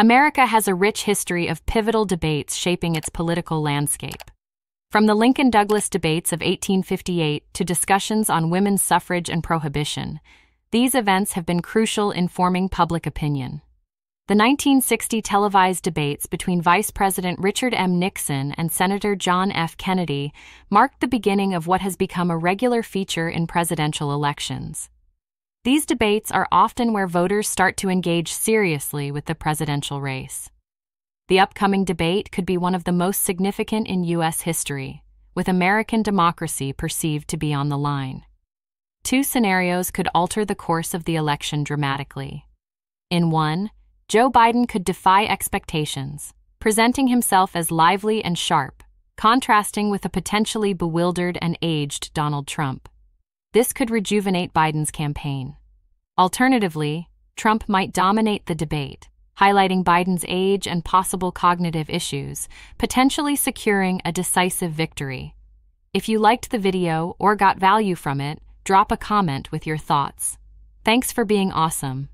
America has a rich history of pivotal debates shaping its political landscape. From the Lincoln Douglas debates of 1858 to discussions on women's suffrage and prohibition, these events have been crucial in forming public opinion. The 1960 televised debates between Vice President Richard M. Nixon and Senator John F. Kennedy marked the beginning of what has become a regular feature in presidential elections. These debates are often where voters start to engage seriously with the presidential race. The upcoming debate could be one of the most significant in U.S. history, with American democracy perceived to be on the line. Two scenarios could alter the course of the election dramatically. In one, Joe Biden could defy expectations, presenting himself as lively and sharp, contrasting with a potentially bewildered and aged Donald Trump. This could rejuvenate Biden's campaign. Alternatively, Trump might dominate the debate, highlighting Biden's age and possible cognitive issues, potentially securing a decisive victory. If you liked the video or got value from it, drop a comment with your thoughts. Thanks for being awesome.